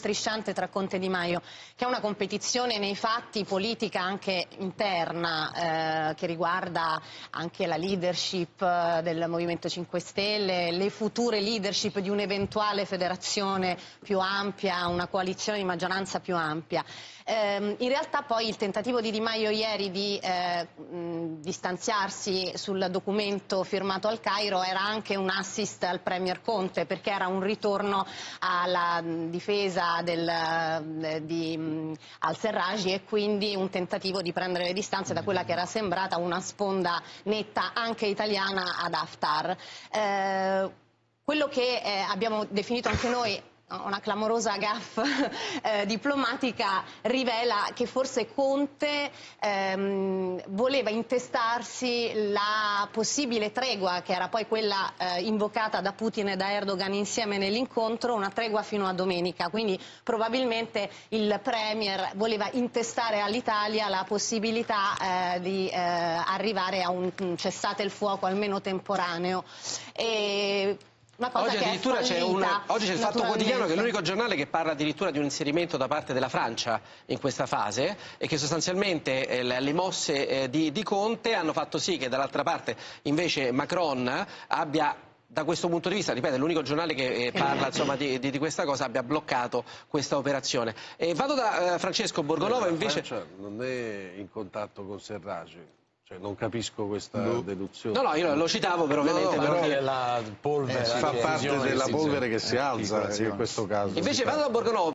strisciante tra Conte e Di Maio, che è una competizione nei fatti politica anche interna, eh, che riguarda anche la leadership eh, del Movimento 5 Stelle, le future leadership di un'eventuale federazione più ampia, una coalizione di maggioranza più ampia. Eh, in realtà poi il tentativo di Di Maio ieri di eh, mh, distanziarsi sul documento firmato al Cairo era anche un assist al Premier Conte, perché era un ritorno alla difesa difesa del, eh, di mm, al-Serraj e quindi un tentativo di prendere le distanze da quella che era sembrata una sponda netta anche italiana ad Haftar. Eh, quello che eh, abbiamo definito anche noi una clamorosa gaffa eh, diplomatica rivela che forse Conte ehm, voleva intestarsi la possibile tregua che era poi quella eh, invocata da Putin e da Erdogan insieme nell'incontro, una tregua fino a domenica, quindi probabilmente il Premier voleva intestare all'Italia la possibilità eh, di eh, arrivare a un cessate il fuoco almeno temporaneo. E oggi addirittura c'è, una, oggi c'è il Fatto Quotidiano che è l'unico giornale che parla addirittura di un inserimento da parte della Francia in questa fase e che sostanzialmente eh, le mosse eh, di, di Conte hanno fatto sì che dall'altra parte invece Macron abbia da questo punto di vista, ripeto, è l'unico giornale che eh, parla insomma, di, di, di, questa cosa, abbia bloccato questa operazione. E vado da eh, Francesco Borgonova invece... La Francia non è in contatto con Serrage. Cioè, non capisco questa no. deduzione. No, no, io lo citavo per ovviamente... No, no, però la polvere, eh, fa parte della polvere che si alza in questo caso. Invece vado da Borgonova.